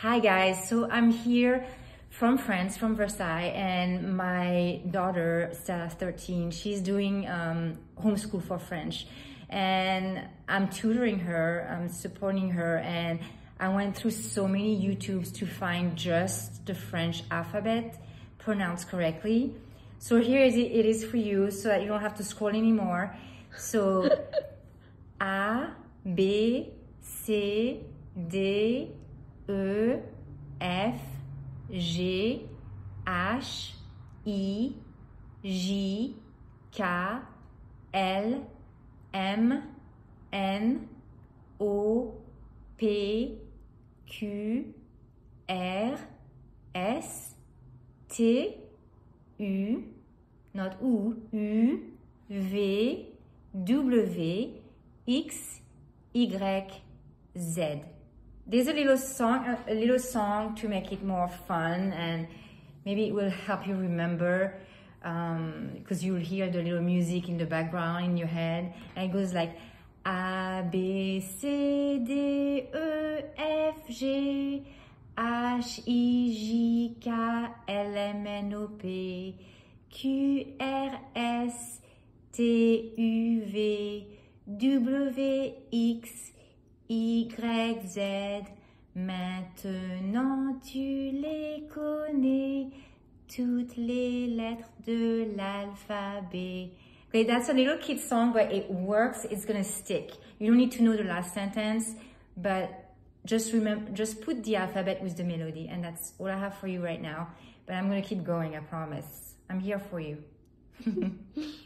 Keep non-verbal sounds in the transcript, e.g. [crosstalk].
Hi guys, so I'm here from France, from Versailles, and my daughter, Stella, 13, she's doing um, homeschool for French. And I'm tutoring her, I'm supporting her, and I went through so many YouTubes to find just the French alphabet pronounced correctly. So here it is for you so that you don't have to scroll anymore. So [laughs] A, B, C, D, E, F, G, H, I, J, K, L, M, N, O, P, Q, R, S, T, U, not U, U, V, W, X, Y, Z. There's a little song, a little song to make it more fun and maybe it will help you remember because um, you'll hear the little music in the background in your head and it goes like A, B, C, D, E, F, G, H, I, J, K, L, M, N, O, P, Q, R, S, T, U, V, W, X, Y, Z. Maintenant tu les connais, toutes les lettres de l'alphabet. Okay, that's a little kid song, but it works. It's gonna stick. You don't need to know the last sentence, but just remember, just put the alphabet with the melody, and that's all I have for you right now. But I'm gonna keep going, I promise. I'm here for you. [laughs]